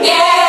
Yeah!